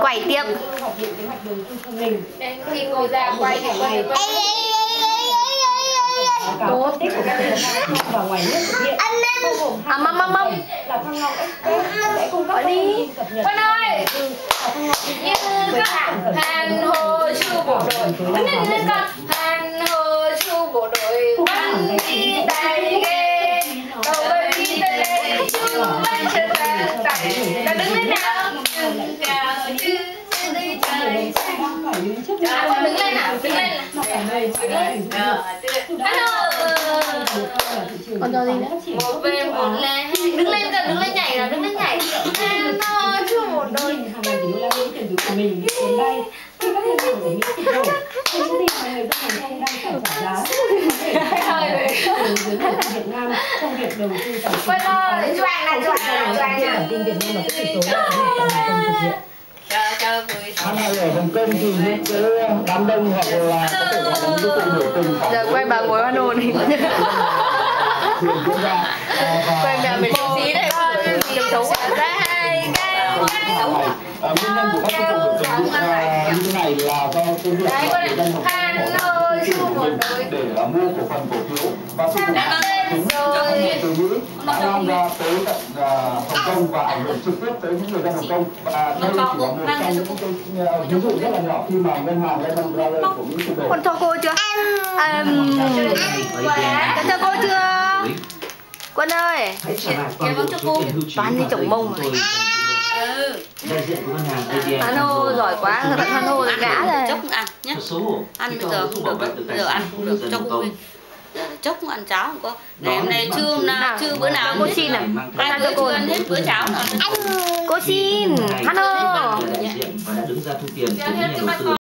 quay tiếp. Khi ngồi ra quay thì tích của các và ngoài nước thực hiện bao gồm À, mâm, mâm, mâm. là thăng long express sẽ cung cấp tin cập nhật Quân ơi! như các hàng hồ chu bộ đội. Các hàng hồ chu bộ đội. Bắn đi tay ghê đầu đi tay ghê chu bắn chân tay ta đứng lên nào đứng nào chứ đi trời À, con đứng lên nào, đứng lên nào. Hello. Còn cho gì nữa? Một về một Đứng lên cơ, đứng lên nhảy nào, đứng lên nhảy hồ chu bộ đội hàng ngàn tỷ đô la mỹ tiền của mình bị cuốn bay khi các ngân hàng của mỹ sụp đổ thì những gì mà người dân hàng không đang phải trả giá từ dưới người dân Việt Nam trong việc đầu tư tài chính Quân ơi, choàng này, choàng này, choàng bản này tin Việt Nam và các số là cái này Hồng Kông thực hiện đám đông hoặc là có thể là những cái cuộc biểu tình giờ quay bà ngồi hoan hồn và quay mẹ mình xí đấy chấm xấu ra hai à, nguyên nhân của các cái cuộc biểu tình như thế này là do cái việc dân Một để mua cổ phần cổ phiếu và sử dụng chúng rồi. từ Mỹ đã lan ra tới tận Hồng Kông và ảnh hưởng trực tiếp tới những người dân Hồng Kông và đây chỉ là một trong những cái ví dụ rất là nhỏ khi mà ngân hàng Lehman Brothers của Mỹ sụp đổ con cho cô chưa? À, con cho cô chưa? Quân ơi. Bộ số tiền hưu trí Toàn đi dây mông tôi Ừ. Đại diện của ngân hàng ADM Hoan hô giỏi quá thật hoan hô gã rồi chốc ăn bây giờ không được bây giờ ăn không được. cho cô nguyên chốc cũng ăn cháo không có. Ngày hôm nay chưa nào chưa bữa nào cô xin à hai bữa chưa ăn hết bữa cháo nào cô xin. Hoan